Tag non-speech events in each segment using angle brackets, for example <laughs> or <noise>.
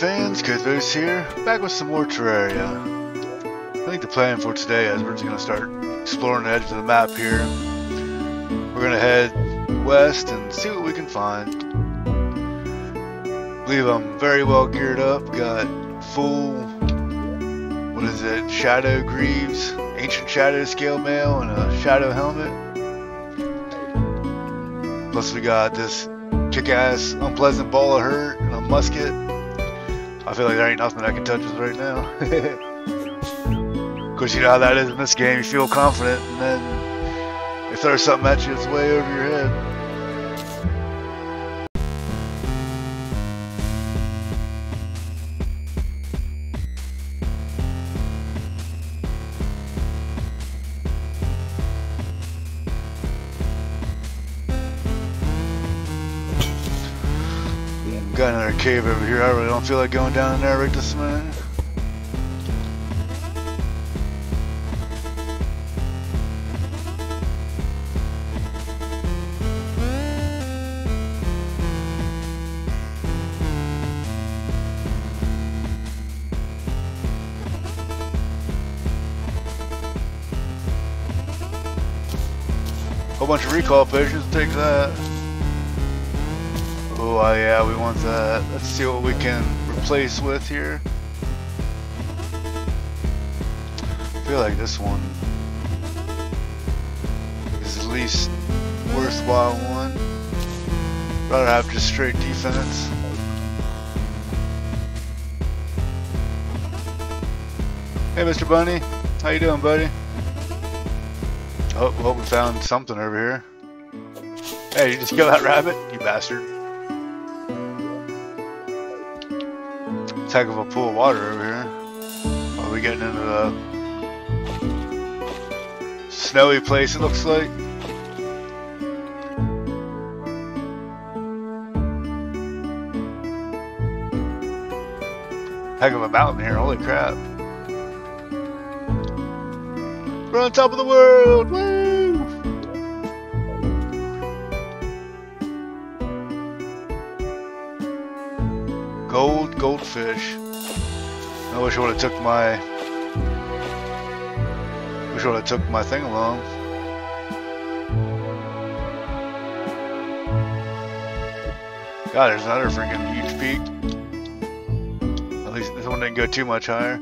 fans, Kothvos here, back with some more Terraria. I think the plan for today is we're just going to start exploring the edge of the map here. We're going to head west and see what we can find. I believe I'm very well geared up, got full, what is it, Shadow Greaves, Ancient Shadow Scale Mail, and a Shadow Helmet. Plus we got this kick-ass unpleasant ball of hurt and a musket. I feel like there ain't nothing I can touch with right now. <laughs> Because you know how that is in this game. You feel confident, and then if there's something at you, it's way over your head. Got another cave over here. I really don't feel like going down in there right this minute. Whole bunch of recall potions, take that. Oh uh, yeah, we want that. Let's see what we can replace with here. I feel like this one is the least worthwhile one. Rather have just straight defense. Hey Mr. Bunny, how you doing buddy? Oh, well we found something over here. Hey, you just kill that rabbit, you bastard. Heck of a pool of water over here. Are we getting into the snowy place it looks like? Heck of a mountain here, holy crap. We're on top of the world! Woo! Goldfish. I wish I would have took my wish I would have took my thing along. God, there's another freaking huge peak. At least this one didn't go too much higher.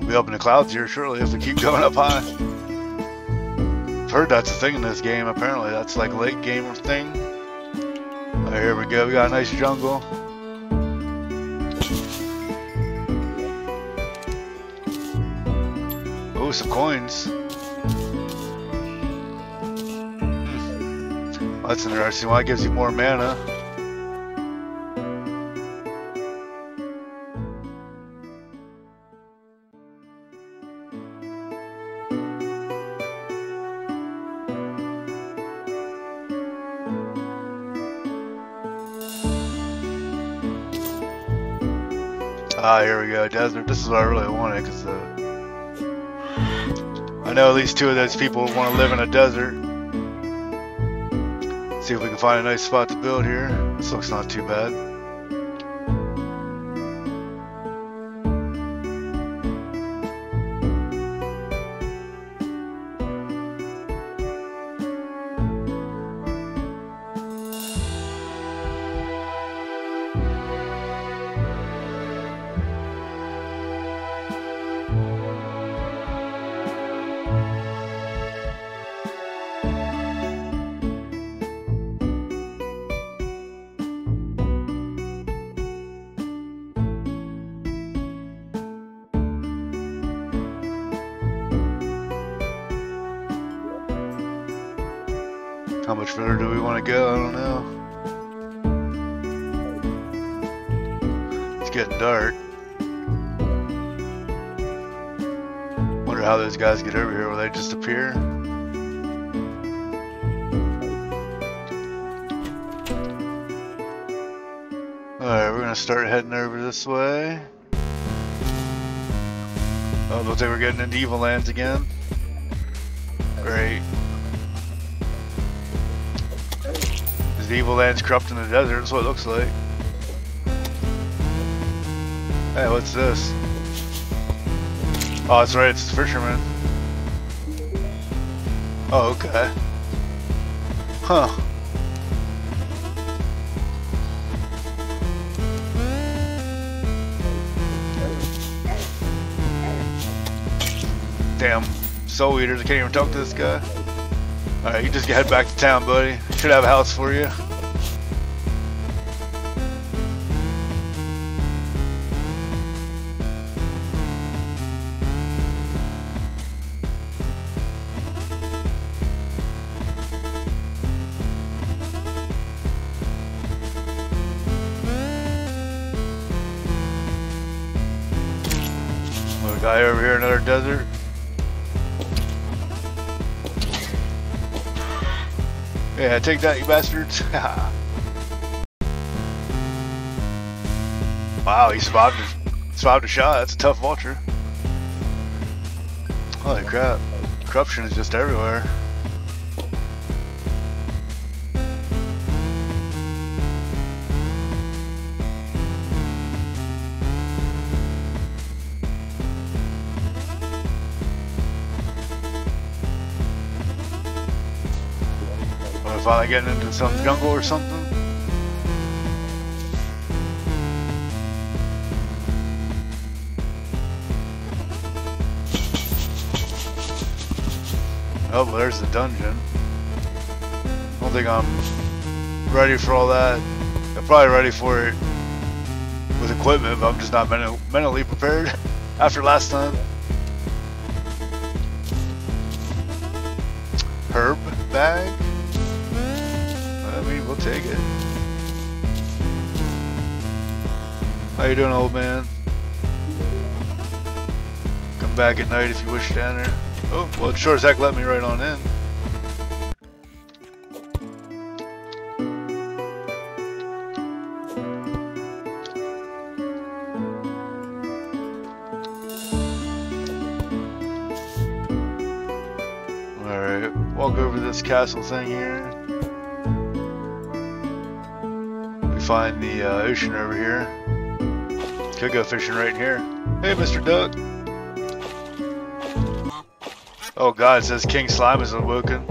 We'll be up in the clouds here shortly if we keep <laughs> going up high. I've heard that's a thing in this game, apparently. That's like late game thing. Right, here we go. We got a nice jungle. Oh, some coins. Hmm. That's interesting. Why well, gives you more mana? Ah, here we go, desert. This is what I really wanted, because uh, I know at least two of those people want to live in a desert. see if we can find a nice spot to build here. This looks not too bad. How much further do we want to go? I don't know. It's getting dark. Wonder how those guys get over here. Will they just appear? Alright, we're gonna start heading over this way. Oh, looks like we're getting into Evil Lands again. Great. Because evil land's corrupt in the desert, that's what it looks like. Hey, what's this? Oh, that's right, it's the fisherman. Oh, okay. Huh. Damn, soul eaters, I can't even talk to this guy. Alright, you just head back to town, buddy. Should have a house for you. Guy over here, in another desert. Yeah, take that, you bastards. <laughs> wow, he survived, survived a shot. That's a tough vulture. Holy crap. Corruption is just everywhere. Finally getting into some jungle or something? Oh, there's the dungeon. I don't think I'm ready for all that. I'm probably ready for it with equipment, but I'm just not mental mentally prepared <laughs> after last time. Herb bag? We'll take it. How you doing, old man? Come back at night if you wish down there. Oh, well, it sure as heck let me right on in. Alright, walk over this castle thing here. Find the uh, ocean over here. Could go fishing right here. Hey, Mr. Duck. Oh god, it says King Slime is awoken.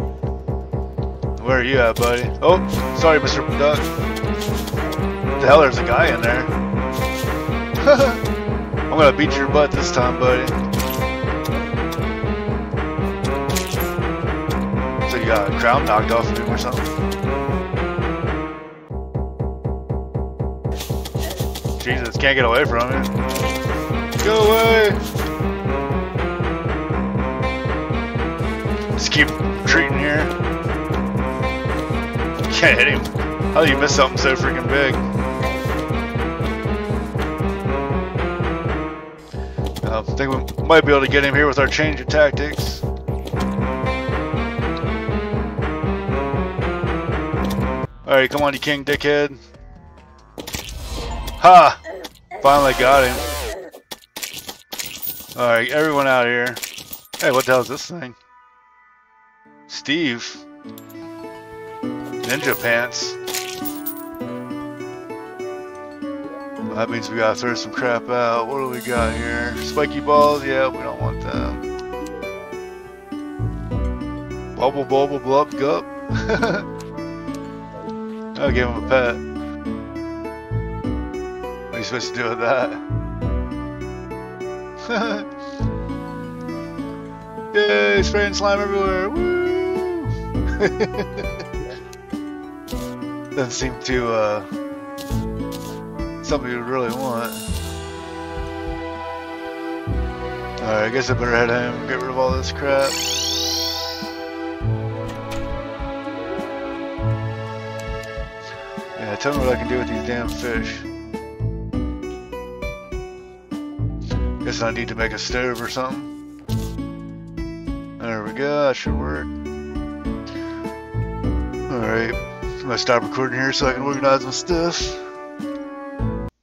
Where are you at, buddy? Oh, sorry, Mr. Duck. What the hell, there's a guy in there. <laughs> I'm gonna beat your butt this time, buddy. So you got a crown knocked off of him or something? Can't get away from it. Go away! Just keep retreating here. Can't hit him. How do you miss something so freaking big? I think we might be able to get him here with our change of tactics. Alright, come on, you king dickhead. Ha! Finally got him. Alright, everyone out here. Hey, what the hell is this thing? Steve. Ninja pants. Well, that means we gotta throw some crap out. What do we got here? Spiky balls? Yeah, we don't want them. Bubble, bubble, blub, gup. <laughs> I'll give him a pet. You supposed to do with that? <laughs> Yay, spraying slime everywhere. Woo! <laughs> Doesn't seem to, uh, something you really want. Alright, I guess I better head home and get rid of all this crap. Yeah, tell me what I can do with these damn fish. Guess I need to make a stove or something. There we go, that should work. Alright, I'm gonna stop recording here so I can organize my stuff.